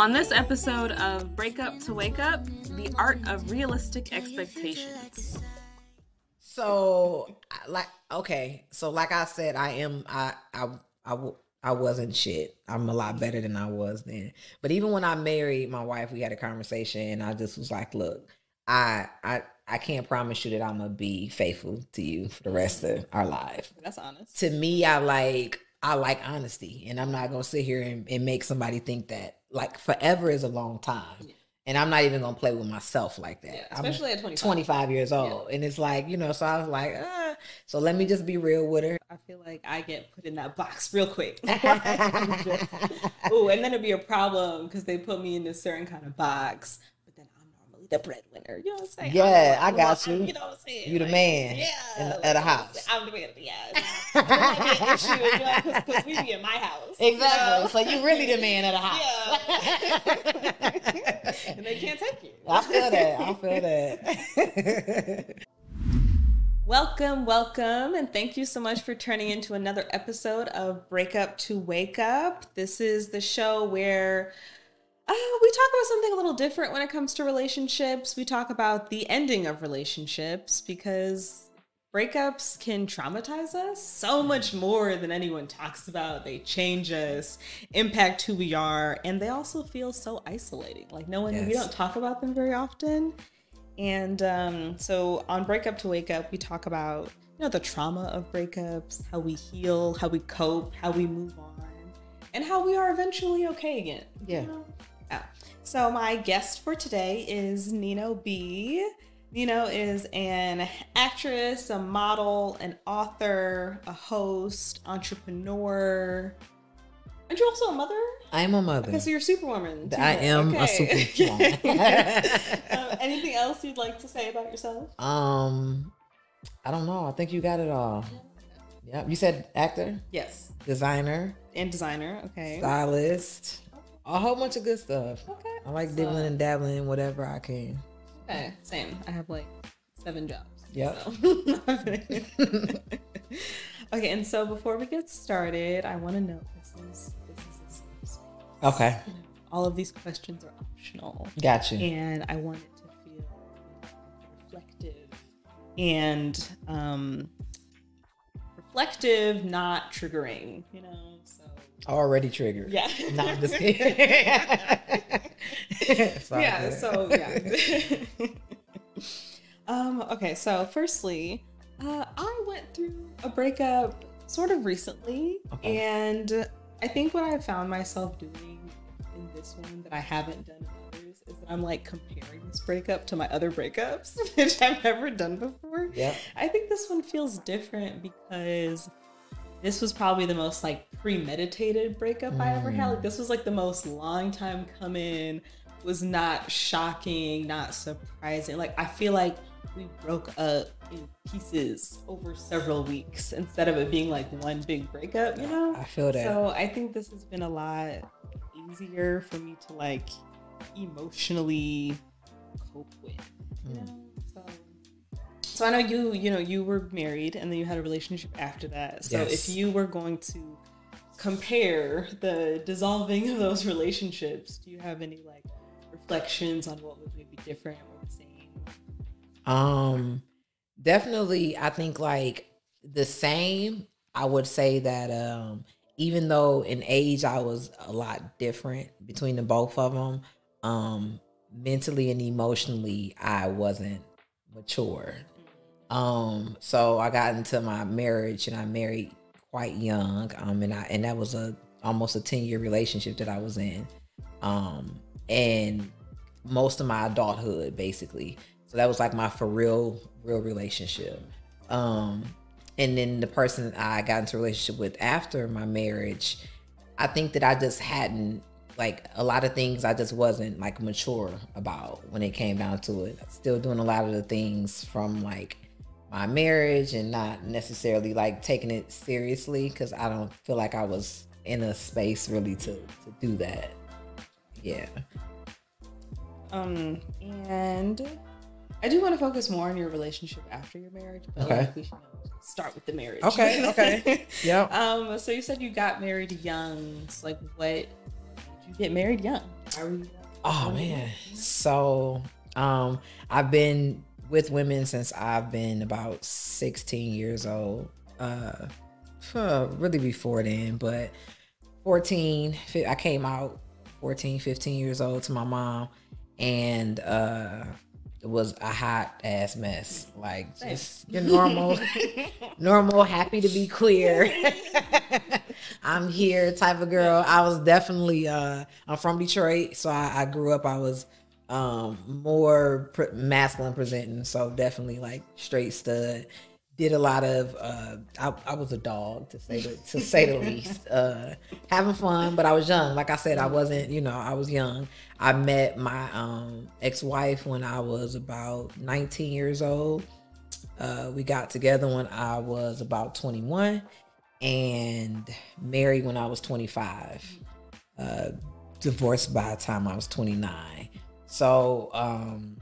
On this episode of Break Up to Wake Up, the art of realistic expectations. So, like, okay, so like I said, I am, I, I, I, I wasn't shit. I'm a lot better than I was then. But even when I married my wife, we had a conversation, and I just was like, look, I, I, I can't promise you that I'm gonna be faithful to you for the rest of our life. That's honest. To me, I like, I like honesty, and I'm not gonna sit here and, and make somebody think that like forever is a long time. Yeah. And I'm not even gonna play with myself like that. Yeah, I'm especially at 25. 25 years old. And it's like, you know, so I was like, ah, so let me just be real with her. I feel like I get put in that box real quick. oh, and then it'd be a problem because they put me in a certain kind of box. But then I'm normally the breadwinner. You know what I'm saying? Yeah, I the- got you. You know what I'm saying? You the Like, man Yeah. in like, at the house. I'm the man. Yeah. That might be an issue, you know, because we be in my house. you know? So you really the man at the house. Yeah. and they can't take you. I feel that. I feel that. Welcome, welcome, and thank you so much for turning into another episode of Breakup to Wake Up. This is the show where uh, we talk about something a little different when it comes to relationships. We talk about the ending of relationships because breakups can traumatize us so much more than anyone talks about. They change us, impact who we are, and they also feel so isolating. Like, no one, we don't talk about them very often. And um, so on Break Up to Wake Up, we talk about you know the trauma of breakups, how we heal, how we cope, how we move on, and how we are eventually okay again. you Yeah. know? Yeah. So my guest for today is Neeno B. Neeno is an actress, a model, an author, a host, entrepreneur. Aren't you also a mother? I am a mother. Okay, so you're a superwoman. too, I am a superwoman. um, anything else you'd like to say about yourself? um, I don't know. I think you got it all. Yeah. You said actor, Yes. designer, And designer. Okay. stylist, a whole bunch of good stuff. Okay. I like So- dibbling and dabbling in whatever I can. Okay. Same. I have like seven jobs. Yep. so. okay. And so before we get started, I want to note this is this is a safe space. Okay. You know, all of these questions are optional. Gotcha. and I want it to feel reflective and um, reflective, not triggering. You know, Already triggered. yeah. No, I'm just kidding. Yeah. good. So yeah. um. Okay. So firstly, uh, I went through a breakup sort of recently, Okay. and I think what I found myself doing in this one that I haven't done in others is that I'm like comparing this breakup to my other breakups, which I've never done before. Yeah. I think this one feels different because this was probably the most like premeditated breakup I ever had. Mm. Like this was like the most long time coming. Was not shocking, not surprising. Like I feel like we broke up in pieces over several weeks instead of it being like one big breakup, you know? I feel that. So I think this has been a lot easier for me to like emotionally cope with. You Mm. know? So, I know you, you know, you were married and then you had a relationship after that. So Yes. if you were going to compare the dissolving of those relationships, do you have any like reflections on what was maybe different or the same? Um, definitely, I think like the same. I would say that um, even though in age I was a lot different between the both of them, um, mentally and emotionally I wasn't mature. Um, so I got into my marriage and I married quite young. Um, and I and that was a almost a ten year relationship that I was in. Um, and most of my adulthood basically. So that was like my for real, real relationship. Um, and then the person I got into relationship with after my marriage, I think that I just hadn't like a lot of things I just wasn't like mature about when it came down to it. Still doing a lot of the things from like my marriage and not necessarily like taking it seriously because I don't feel like I was in a space really to to do that. Yeah. Um, and I do want to focus more on your relationship after your marriage, but Okay. like we should start with the marriage. Okay, okay. yeah. um, so you said you got married young. So like, what? Did you get married young? Oh man. So um I've been with women since I've been about 16 years old. Uh really before then, but 14 I came out 14, 15 years old to my mom and uh it was a hot ass mess. Like just your normal, normal, happy to be queer. I'm here type of girl. I was definitely uh I'm from Detroit, so I, I grew up I was um more pr- masculine presenting, so definitely like straight stud. Did a lot of uh I, I was a dog to say the to say the least. Uh having fun, but I was young. Like I said, I wasn't, you know, I was young. I met my um ex-wife when I was about 19 years old. Uh, we got together when I was about 21 and married when I was 25. Uh, divorced by the time I was 29. So um,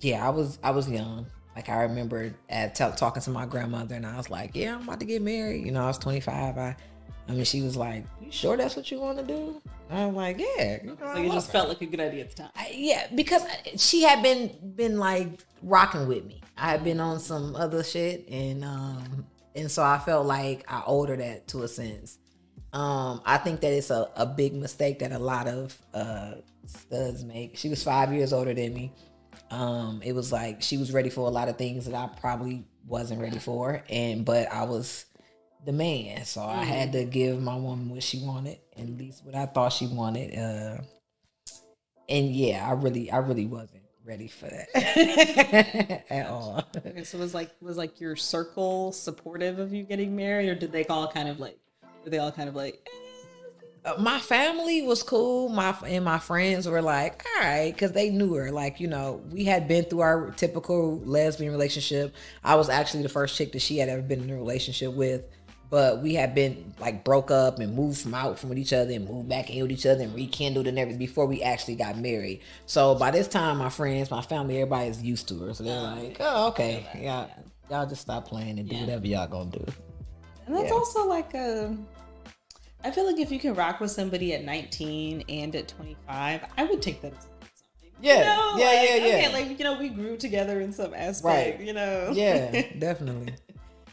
yeah, I was I was young. Like I remember at t- talking to my grandmother, and I was like, "Yeah, I'm about to get married." You know, I was 25. I, I mean, she was like, "You sure that's what you want to do?" I'm like, "Yeah." You know, so it just her. felt like a good idea at the time. I, yeah, because she had been been like rocking with me. I had been on some other shit, and um, and so I felt like I owed her that to a sense. Um, I think that it's a, a big mistake that a lot of uh, studs make. She was five years older than me. Um, it was like she was ready for a lot of things that I probably wasn't ready for, and but I was the man, so mm-hmm. I had to give my woman what she wanted, at least what I thought she wanted. Uh, and yeah, I really, I really wasn't ready for that at all. Okay, so was like was like your circle supportive of you getting married, or did they all kind of like were they all kind of like? Eh? Uh, my family was cool. My and my friends were like, all right, because they knew her. Like you know, we had been through our typical lesbian relationship. I was actually the first chick that she had ever been in a relationship with but we had been like broke up and moved from out from with each other and moved back in with each other and rekindled and everything before we actually got married. So by this time, my friends, my family, everybody's used to her. So they're like, oh, okay, yeah, y'all just stop playing and do yeah. whatever y'all gonna do. And that's yeah. also like a. I feel like if you can rock with somebody at 19 and at 25, I would take that as yeah, you know, yeah, like, yeah, yeah. Okay, like you know, we grew together in some aspect. Right. You know. Yeah, definitely.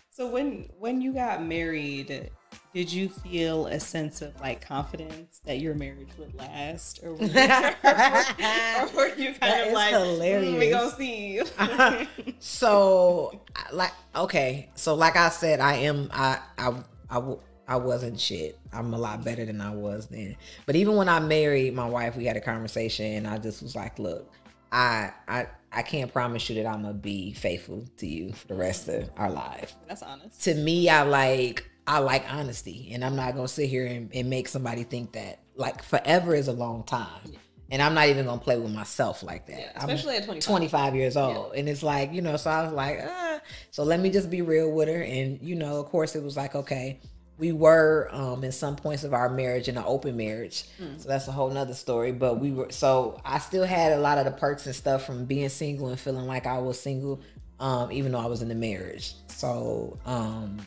So when when you got married, did you feel a sense of like confidence that your marriage would last, or were you, or were you kind that of like, hilarious. Mm, we gonna see? so like okay, so like I said, I am I I I. I wasn't shit. I'm a lot better than I was then. But even when I married my wife, we had a conversation and I just was like, look, I I I can't promise you that I'm gonna be faithful to you for the rest of our life. That's honest. To me, I like I like honesty, and I'm not gonna sit here and, and make somebody think that like forever is a long time. Yeah. And I'm not even gonna play with myself like that. Yeah, especially I'm at 25. 25 years old. Yeah. And it's like, you know, so I was like, ah. So let me just be real with her. And, you know, of course, it was like, okay, we were um in some points of our marriage in an open marriage. Mm. so that's a whole nother story but we were so i still had a lot of the perks and stuff from being single and feeling like i was single um even though i was in the marriage. So um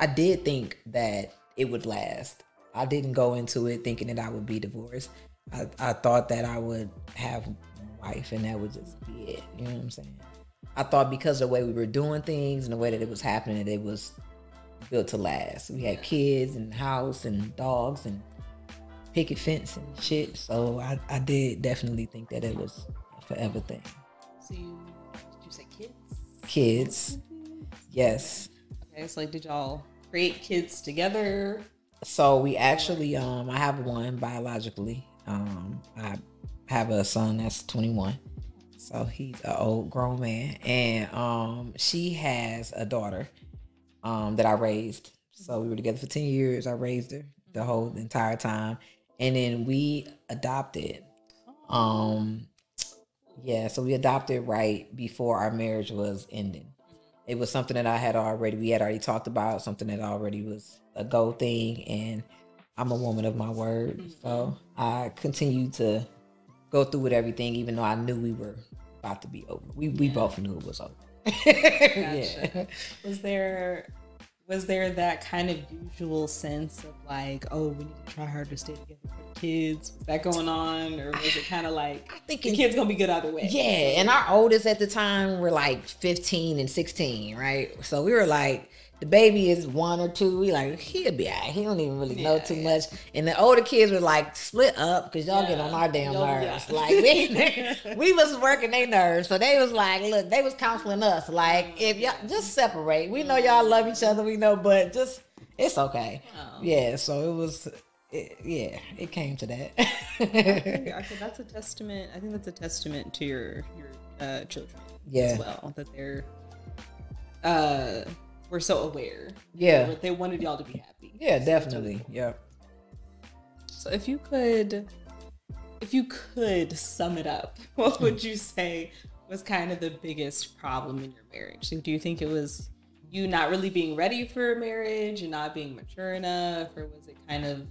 i did think that it would last. I didn't go into it thinking that i would be divorced. I, I thought that i would have a wife and that would just be it. You know what i'm saying? I thought because of the way we were doing things and the way that it was happening that it was built to last. We had kids and house and dogs and picket fence and shit. So I, I did definitely think that it was a forever thing. So you did you say kids? Kids. Yes. Okay, so like did y'all create kids together? So we actually um I have one biologically. Um I have a son that's 21. So he's an old grown man. And um she has a daughter um, that I raised. So we were together for 10 years. I raised her the whole the entire time. And then we adopted. Um yeah, so we adopted right before our marriage was ending. It was something that I had already we had already talked about, something that already was a go thing and I'm a woman of my word. So I continued to go through with everything even though I knew we were about to be over. We we both knew it was over. Gotcha. yeah. Was there was there that kind of usual sense of like, oh, we need to try hard to stay together for kids? Was that going on, or was it kind of like I think the kids gonna be good either way? Yeah, and our oldest at the time were like 15 and 16, right? So we were like the baby is one or two. We like he'll be out. He don't even really know too yeah. much. And the older kids were like split up because y'all yeah. get on our damn nerves. Like we, we was working their nerves, so they was like, look, they was counseling us. Like if y'all just separate. We know y'all love each other. We know, but just it's okay. Oh. Yeah. So it was. It, yeah, it came to that. okay, that's a testament. I think that's a testament to your your uh, children yeah. as well that they're uh were so aware. Yeah. They wanted y'all to be happy. Yeah, definitely. Yeah. So if you could if you could sum it up, what would you say was kind of the biggest problem in your marriage? do you think it was you not really being ready for a marriage and not being mature enough or was it kind of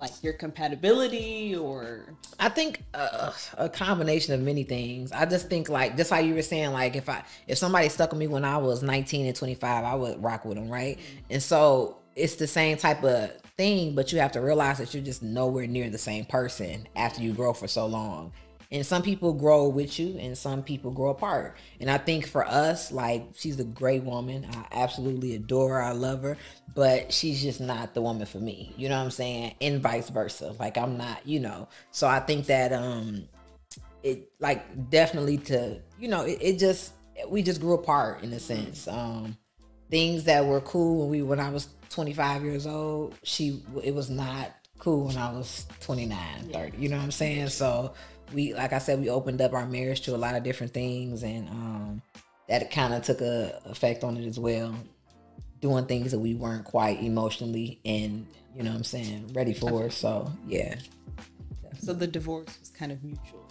like your compatibility or? I think uh, a combination of many things. I just think like just how you were saying like if i if somebody stuck with me when i was 19 and 25 i would rock with them right? Mm-hmm. and so it's the same type of thing but you have to realize that you're just nowhere near the same person after you grow for so long and some people grow with you and some people grow apart. And i think for us like she's a great woman. I absolutely adore her. I love her. But she's just not the woman for me. You know what i'm saying? And vice versa. Like i'm not you know. So i think that um it like definitely to you know it, it just we just grew apart in a sense. Um things that were cool when we when i was 25 years old she it was not cool when i was 29 30 you know what i'm saying? So we like I said, we opened up our marriage to a lot of different things, and um, that kind of took a effect on it as well. Doing things that we weren't quite emotionally and you know what I'm saying ready for. So yeah. So the divorce was kind of mutual.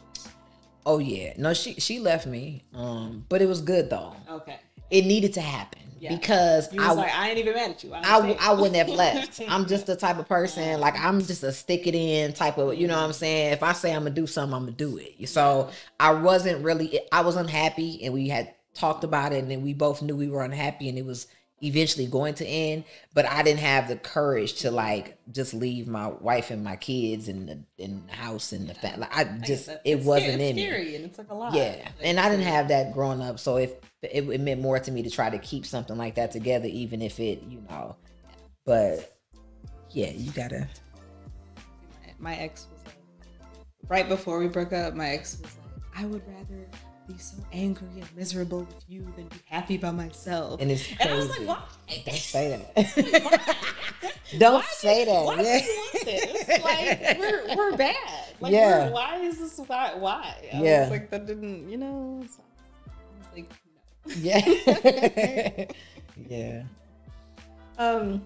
Oh yeah, no, she she left me, um, but it was good though. Okay. It needed to happen yeah. because I like I ain't even mad at you. I, I, I, wouldn't have left. I'm just the type of person like I'm just a stick it in type of you know what I'm saying. If I say I'm gonna do something, I'm gonna do it. So I wasn't really I was unhappy, and we had talked about it, and then we both knew we were unhappy, and it was eventually going to end but i didn't have the courage to like just leave my wife and my kids and the in the house and the family like, i just I it wasn't scary, in scary me and it's like a lot yeah like, and i didn't have that growing up so if it, it, meant more to me to try to keep something like that together, even if it, you know. But yeah, you gotta. My ex was like, right before we broke up, my ex was like, I would rather be so angry and miserable with you than be happy by myself. And it's crazy. And I was like, why? Don't say that. Don't why say that. Why yeah. do you want this? Like we're we're bad. Like yeah. why is this why why? I yeah. was like that didn't you know. So I was like yeah. yeah. Um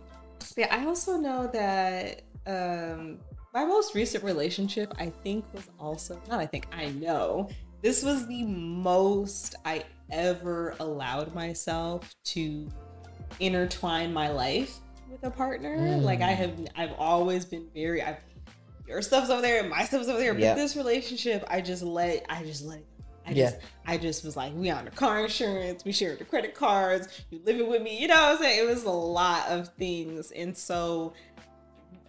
yeah, I also know that um my most recent relationship I think was also not I think I know. This was the most I ever allowed myself to intertwine my life with a partner. Mm. Like I have I've always been very I've your stuff's over there, my stuff's over there. But this relationship, I just let I just let I yeah. just I just was like, we on the car insurance, we shared the credit cards, you living with me, you know what I'm saying? It was a lot of things. And so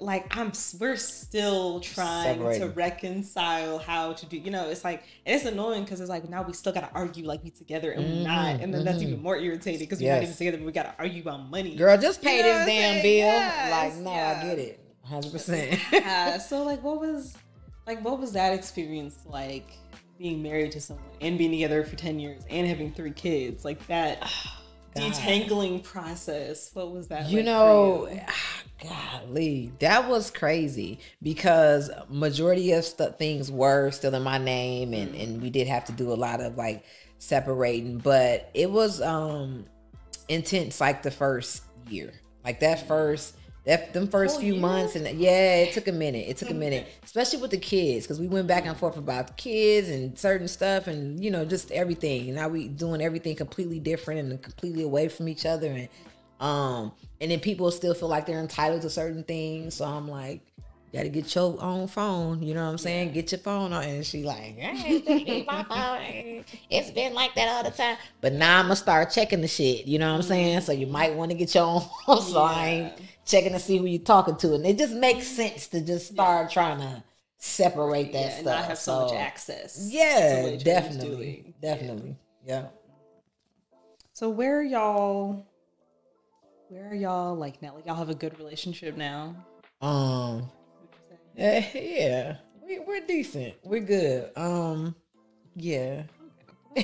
like I'm we're still trying Separating. to reconcile how to do you know it's like it's annoying because it's like now we still gotta argue like we together and mm-hmm, we're not and then mm-hmm. that's even more irritating because we're yes. not even together but we gotta argue about money girl just pay you know this damn bill yes, like no yeah. I get it 100 percent yeah so like what was like what was that experience like being married to someone and being together for 10 years and having three kids like that detangling process what was that you like know you? Golly that was crazy because majority of st- things were still in my name and and we did have to do a lot of like separating but it was um intense like the first year like that first that them first oh, few yeah. months and yeah it took a minute it took a minute especially with the kids because we went back and forth about the kids and certain stuff and you know just everything and now we doing everything completely different and completely away from each other and um and then people still feel like they're entitled to certain things so i'm like gotta get your own phone. You know what I'm saying? Get your phone on. And she like, I ain't taking my phone. It's been like that all the time. But now I'm gonna start checking the shit. You know what I'm saying? So you might want to get your own phone. so I ain't checking to see who you're talking to. And it just makes sense to just start trying to separate that yeah, stuff. and not have so, much access. Yeah, definitely. Definitely. Yeah. So where are y'all? Where are y'all like now? Like y'all have a good relationship now. Um would you say? eh, yeah. We we're decent. We're good. Um yeah. we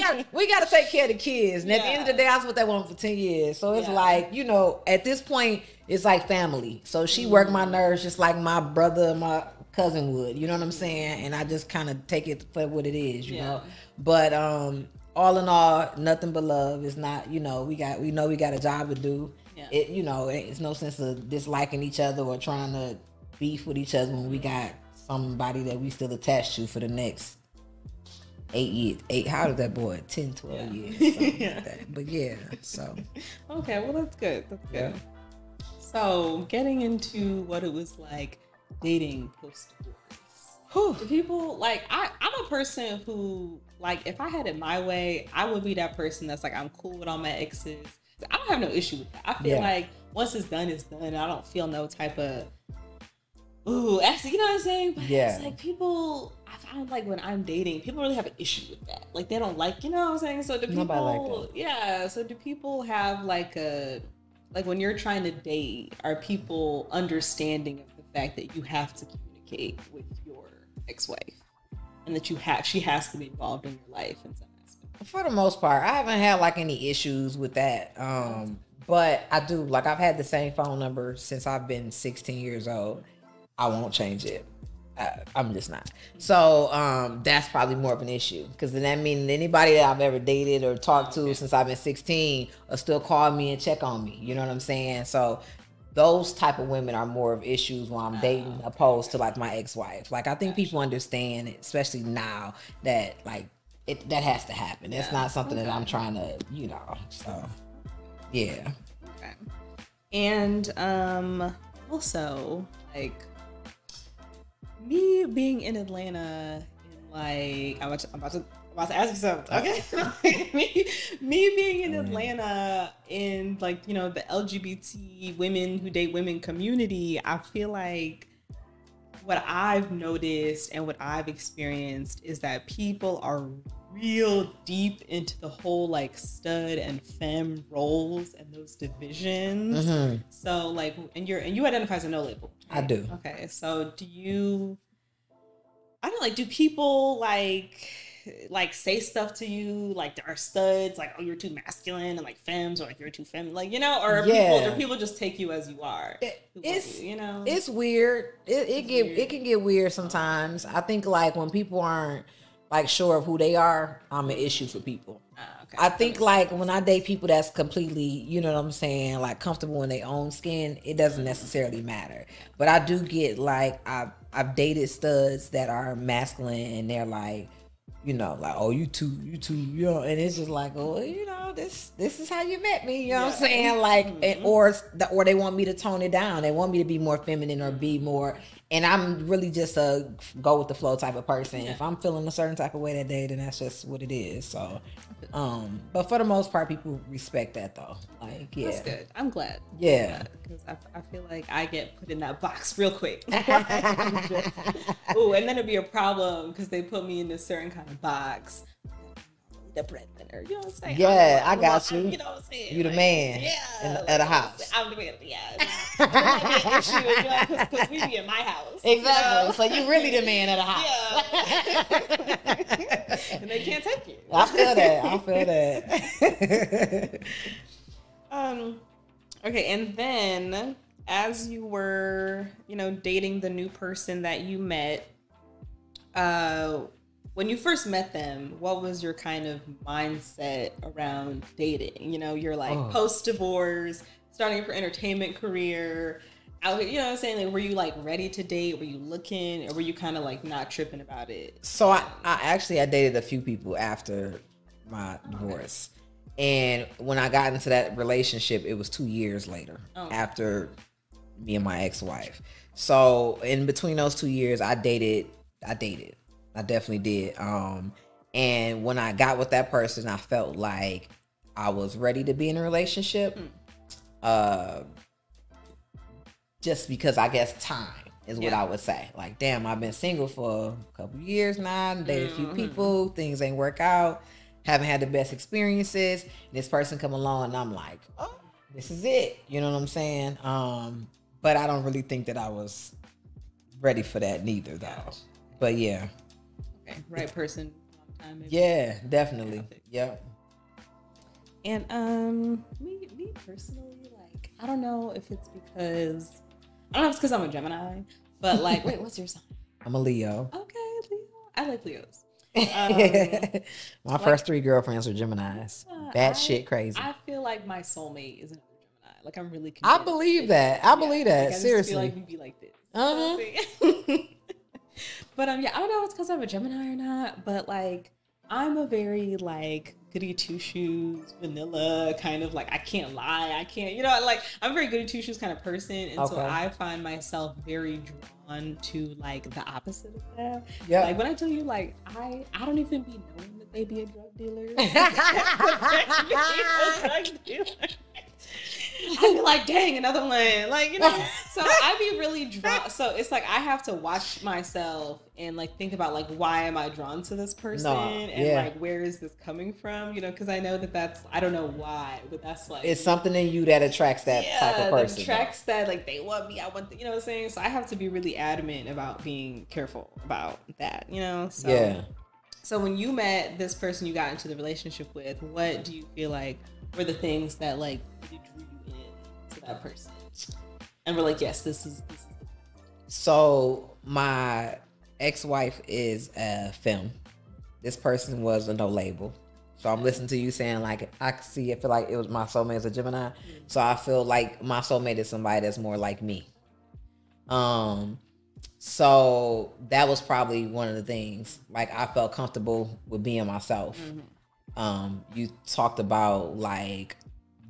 got we got to take care of the kids. And at the end of the day, I was with that woman for ten years. So it's Yeah. like you know, at this point, it's like family. So she worked Mm. my nerves just like my brother, my cousin would. You know what I'm saying? And I just kind of take it for what it is. You Yeah. know. But um, all in all, nothing but love. It's not. You know, we got we know we got a job to do. Yeah. It you know, it's no sense of disliking each other or trying to beef with each other when we got somebody that we still attached to for the next eight years. Eight, how did that boy? 10, 12 Yeah. years. something Yeah. like that. But yeah, so. Okay, well that's good. That's Yeah. good. So getting into what it was like dating post divorce. Do people like I, I'm a person who like if I had it my way, I would be that person that's like I'm cool with all my exes. I don't have no issue with that. I feel Yeah. like once it's done, it's done. I don't feel no type of ooh, actually, you know what I'm saying? But Yeah. it's like people I find like when I'm dating, people really have an issue with that. Like they don't like, you know what I'm saying? So do people Nobody like yeah, so do people have like a like when you're trying to date, are people understanding of the fact that you have to communicate with your ex-wife and that you have she has to be involved in your life in some aspect? For the most part, I haven't had like any issues with that. Um, but I do like I've had the same phone number since I've been 16 years old. I won't change it. I, I'm just not. So um, that's probably more of an issue because then that means anybody that I've ever dated or talked to since I've been 16 will still call me and check on me. You know what I'm saying? So those type of women are more of issues when I'm dating opposed to like my ex-wife. Like I think people understand, especially now, that like it that has to happen. It's Yeah. not something that I'm trying to, you know. So yeah. Okay. And um also like me being in Atlanta in like I'm about to, I'm about to, about to ask you something. Okay. me, me being in Atlanta in like, you know, the LGBT women who date women community, I feel like what I've noticed and what I've experienced is that people are real deep into the whole like stud and femme roles and those divisions. Mhm. So like, and you're and you identify as a no label. I do. Okay, so do you? I don't like. Do people like like say stuff to you like there are studs like oh you're too masculine and like femmes or like you're too fem like you know or Yeah. people do people just take you as you are? It- Who love it's you, you know it's weird. It, it get weird. it can get weird sometimes. I think like when people aren't like sure of who they are, I'm an issue for people. Ah, okay. I think like when I date people that's completely, you know what I'm saying, like comfortable in their own skin, it doesn't necessarily matter. But I do get like I've I've dated studs that are masculine and they're like, you know, like, oh you too, you too, you know, and it's just like, oh, you know, this this is how you met me, you know what I'm saying? Like and, mm-hmm. or the, or they want me to tone it down. They want me to be more feminine or be more and I'm really just a go with the flow type of person. If I'm feeling a certain type of way that day, then that's just what it is. So um, but for the most part, people respect that though. Like, yeah, That's good. I'm glad. yeah, Because I, I feel like I get put in that box real quick. oh, and then it'd be a problem because they put me in a certain kind of box. The breadwinner, you know what I'm saying? Yeah, I'm I the got you. You know what I'm saying? You the Like, man Yeah. in like, at the house. I'm the man. Yeah. It might be an you know, because we be in my house. you exactly. know? So you really the man at the house. Yeah. and they can't take you. I feel that. I feel that. Um, okay, and then as you were, you know, dating the new person that you met, uh, when you first met them, what was your kind of mindset around dating? You know, you're like Oh. post divorce, starting your entertainment career. Out, you know what I'm saying? Like, were you like ready to date? Were you looking, or were you kind of like not tripping about it? so I, I actually I dated a few people after my divorce, and when I got into that relationship, it was two years later Oh. after me and my ex-wife. So in between those two years, I dated. I dated. I definitely did. Um, and when I got with that person, I felt like I was ready to be in a relationship. Mm. Uh, just because I guess time is what Yeah. I would say. Like, damn, I've been single for a couple years now, dated a few Mhm. people, things ain't work out, haven't had the best experiences. This person come along, and I'm like, oh, this is it. You know what I'm saying? Um, but I don't really think that I was ready for that neither, though. But yeah, Okay, right person, wrong time. maybe. yeah, definitely, yep. And um, me, me personally, like, I don't know if it's because I don't know if it's because I'm a Gemini, but like, wait, what's your sign? I'm a Leo. Okay, Leo. I like Leos. My first three girlfriends were Geminis. Uh, Bad I- shit, crazy. I feel like my soulmate is another Gemini. Like, I'm really. I believe that. I yeah, believe like, that. I Seriously. like we'd be like this. Uh-huh. But um, yeah, I don't know if it's because I'm a Gemini or not, but like, I'm a very like goody two shoes, vanilla kind of like I can't lie, I can't, you know, like I'm a very goody two shoes kind of person, and so I find myself very drawn to like the opposite of that. Yeah, Like when I tell you, like I I don't even be knowing that they be a drug dealer. I'd be like, dang, another one. Like, you know, so I'd be really drawn. So it's like I have to watch myself and like think about like why am I drawn to this person and yeah. like where is this coming from? You know, because I know that that's I don't know why, but that's like it's something in you that attracts that type of person. Tracks that like they want me, I want the, you know what I'm saying. So I have to be really adamant about being careful about that. You know, so yeah. so when you met this person you got into the relationship with, what do you feel like were the things that like drew you in to that person? And we're like, yes, this is this is the So my ex-wife is a femme. This person was a no label. So I'm listening to you saying like I see. I feel like it was my soulmate as a Gemini. So I feel like my soulmate is somebody that's more like me. Um, so that was probably one of the things. Like I felt comfortable with being myself. Um, you talked about like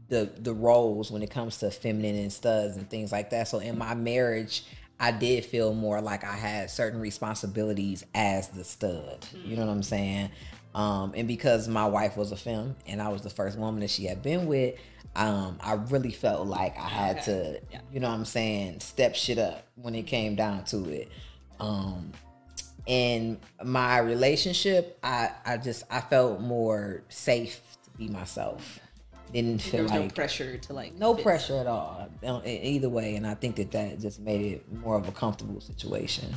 the the roles when it comes to feminine and studs and things like that. So in my marriage, I did feel more like I had certain responsibilities as the stud. You know what I'm saying? Um, and because my wife was a femme and I was the first woman that she had been with, um, I really felt like I had Okay. to, Yeah. you know what I'm saying, step shit up when it came down to it. Um, in my relationship, I I just I felt more safe to be myself. Didn't there feel was like no pressure to like no fit. pressure at all uh, either way, and I think that that just made it more of a comfortable situation.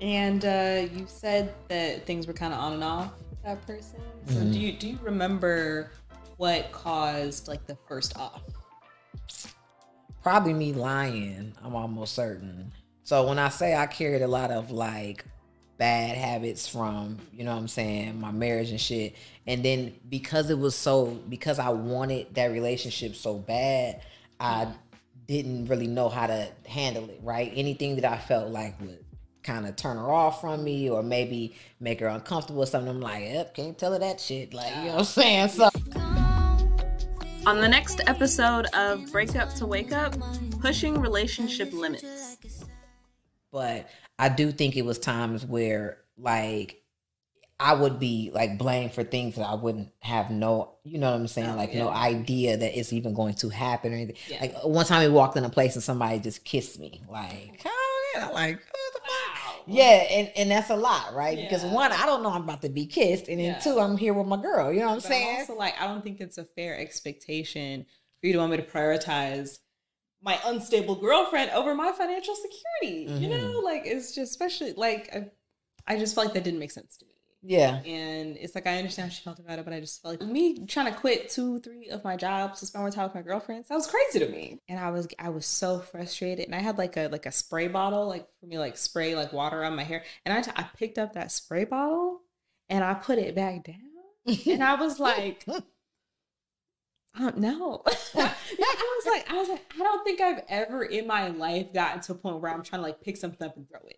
And uh, you said that things were kind of on and off with that person. So Mhm. do you do you remember what caused like the first off? Probably me lying. I'm almost certain. So when I say I carried a lot of like bad habits from, you know what I'm saying, my marriage and shit. And then because it was so because I wanted that relationship so bad, I didn't really know how to handle it, right? Anything that I felt like would kind of turn her off from me or maybe make her uncomfortable or something, I'm like, yep, can't tell her that shit. Like, you know what I'm saying? So On the next episode of Break Up to Wake Up, pushing relationship limits. But I do think it was times where like I would be like blamed for things that I wouldn't have no, you know what I'm saying, Oh, like yeah. no idea that it's even going to happen or anything. Yeah. Like one time we walked in a place and somebody just kissed me, like, oh yeah, like what the fuck? Wow. Yeah, and and that's a lot, right? Because one, I don't know I'm about to be kissed, and then two, I'm here with my girl. You know what I'm But saying? also like, I don't think it's a fair expectation for you to want me to prioritize my unstable girlfriend over my financial security. You Mhm. know, like it's just especially like I, I just felt like that didn't make sense to me. yeah, And it's like I understand how she felt about it, but I just felt like me trying to quit two, three of my jobs to spend more time with my girlfriend—that was crazy to me. And I was I was so frustrated. And I had like a like a spray bottle, like for me, like spray like water on my hair. And I t- I picked up that spray bottle and I put it back down. And I was like, I don't know. I was like, I was like, I don't think I've ever in my life gotten to a point where I'm trying to like pick something up and throw it.